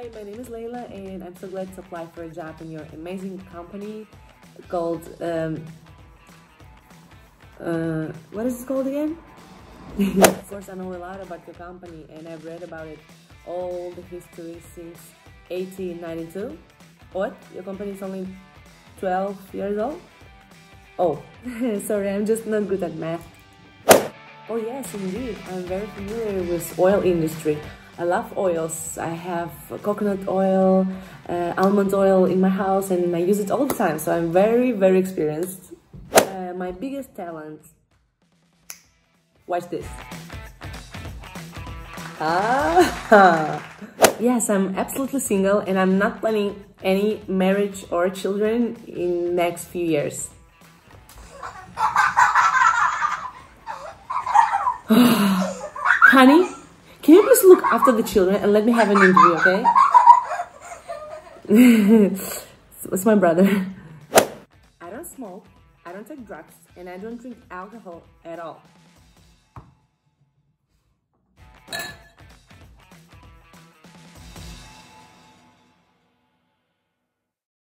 Hi, my name is Leila, and I'm so glad to apply for a job in your amazing company called. Um, uh, what is it called again? of course, I know a lot about your company, and I've read about it all the history since 1892. What? Your company is only 12 years old? Oh, sorry, I'm just not good at math. Oh yes, indeed, I'm very familiar with oil industry. I love oils. I have coconut oil, uh, almond oil in my house and I use it all the time. So I'm very, very experienced. Uh, my biggest talent, watch this. Ah, yes, I'm absolutely single and I'm not planning any marriage or children in next few years. Honey, can you please look after the children and let me have an interview, okay? it's my brother. I don't smoke, I don't take drugs, and I don't drink alcohol at all.